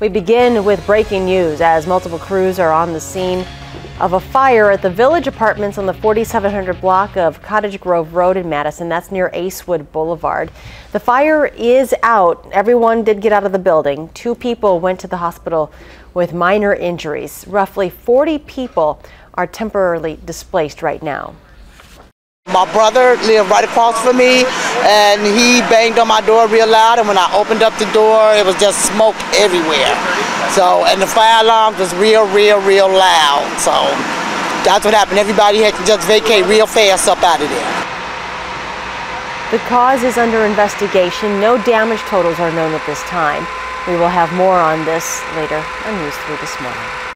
We begin with breaking news as multiple crews are on the scene of a fire at the Village Apartments on the 4700 block of Cottage Grove Road in Madison. That's near Acewood Boulevard. The fire is out. Everyone did get out of the building. Two people went to the hospital with minor injuries. Roughly 40 people are temporarily displaced right now. My brother lived right across from me and he banged on my door real loud and when I opened up the door it was just smoke everywhere. So and the fire alarm was real, real, real loud. So that's what happened. Everybody had to just vacate real fast up out of there. The cause is under investigation. No damage totals are known at this time. We will have more on this later on News 3 this morning.